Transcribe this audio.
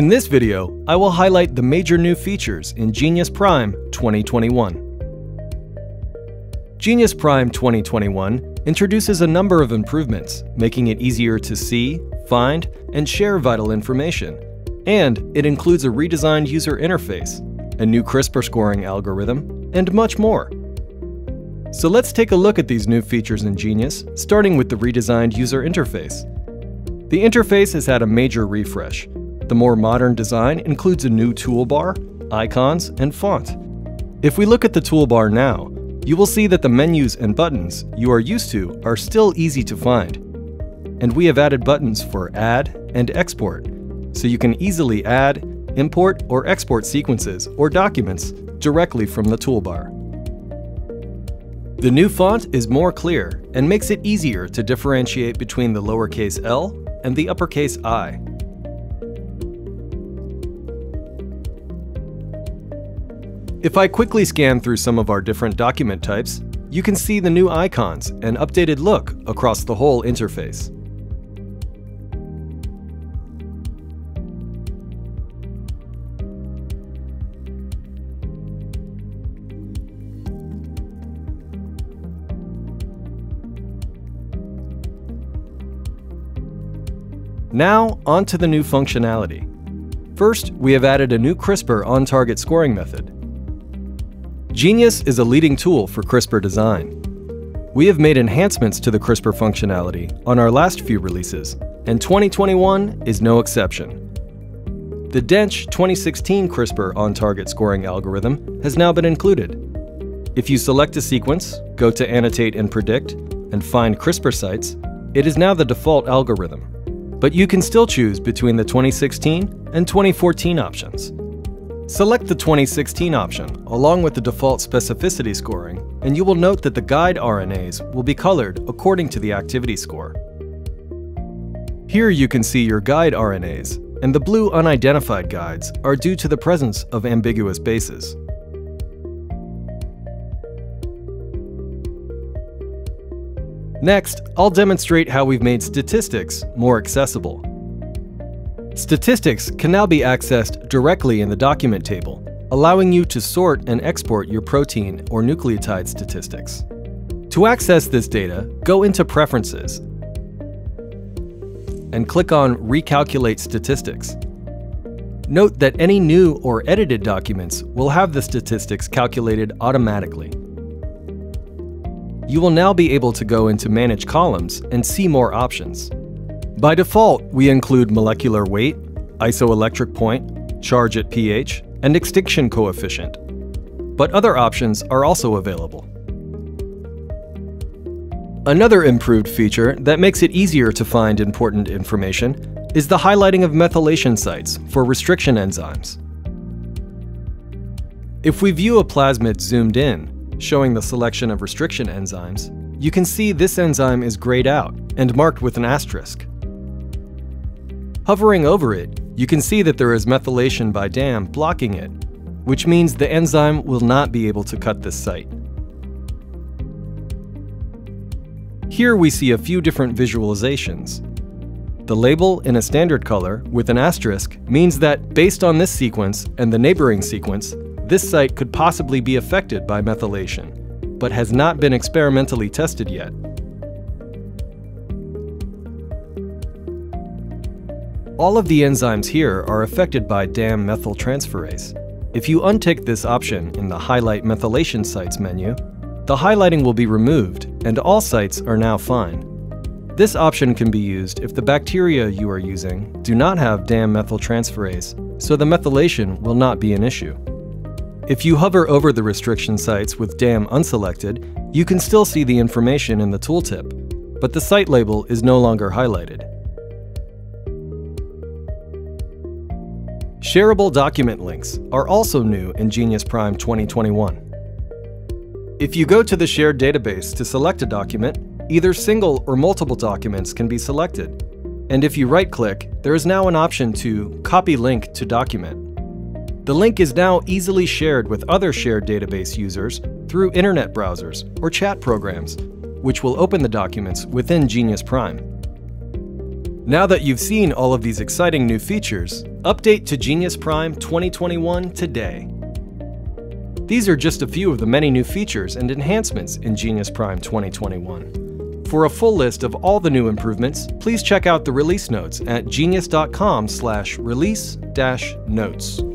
In this video, I will highlight the major new features in Geneious Prime 2021. Geneious Prime 2021 introduces a number of improvements, making it easier to see, find, and share vital information. And it includes a redesigned user interface, a new CRISPR scoring algorithm, and much more. So let's take a look at these new features in Geneious, starting with the redesigned user interface. The interface has had a major refresh. The more modern design includes a new toolbar, icons, and font. If we look at the toolbar now, you will see that the menus and buttons you are used to are still easy to find. And we have added buttons for Add and Export, so you can easily add, import, or export sequences or documents directly from the toolbar. The new font is more clear and makes it easier to differentiate between the lowercase l and the uppercase i. If I quickly scan through some of our different document types, you can see the new icons and updated look across the whole interface. Now, on to the new functionality. First, we have added a new CRISPR on-target scoring method. Geneious is a leading tool for CRISPR design. We have made enhancements to the CRISPR functionality on our last few releases, and 2021 is no exception. The Doench 2016 CRISPR on-target scoring algorithm has now been included. If you select a sequence, go to Annotate and Predict, and find CRISPR sites, it is now the default algorithm. But you can still choose between the 2016 and 2014 options. Select the 2016 option, along with the default specificity scoring, and you will note that the guide RNAs will be colored according to the activity score. Here you can see your guide RNAs, and the blue unidentified guides are due to the presence of ambiguous bases. Next, I'll demonstrate how we've made statistics more accessible. Statistics can now be accessed directly in the document table, allowing you to sort and export your protein or nucleotide statistics. To access this data, go into Preferences and click on Recalculate Statistics. Note that any new or edited documents will have the statistics calculated automatically. You will now be able to go into Manage Columns and see more options. By default, we include molecular weight, isoelectric point, charge at pH, and extinction coefficient. But other options are also available. Another improved feature that makes it easier to find important information is the highlighting of methylation sites for restriction enzymes. If we view a plasmid zoomed in, showing the selection of restriction enzymes, you can see this enzyme is grayed out and marked with an asterisk. Hovering over it, you can see that there is methylation by DAM blocking it, which means the enzyme will not be able to cut this site. Here we see a few different visualizations. The label in a standard color with an asterisk means that based on this sequence and the neighboring sequence, this site could possibly be affected by methylation, but has not been experimentally tested yet. All of the enzymes here are affected by DAM methyltransferase. If you untick this option in the Highlight Methylation Sites menu, the highlighting will be removed and all sites are now fine. This option can be used if the bacteria you are using do not have DAM methyltransferase, so the methylation will not be an issue. If you hover over the restriction sites with DAM unselected, you can still see the information in the tooltip, but the site label is no longer highlighted. Shareable document links are also new in Geneious Prime 2021. If you go to the shared database to select a document, either single or multiple documents can be selected. And if you right-click, there is now an option to Copy Link to Document. The link is now easily shared with other shared database users through internet browsers or chat programs, which will open the documents within Geneious Prime. Now that you've seen all of these exciting new features, update to Geneious Prime 2021 today. These are just a few of the many new features and enhancements in Geneious Prime 2021. For a full list of all the new improvements, please check out the release notes at geneious.com/release-notes.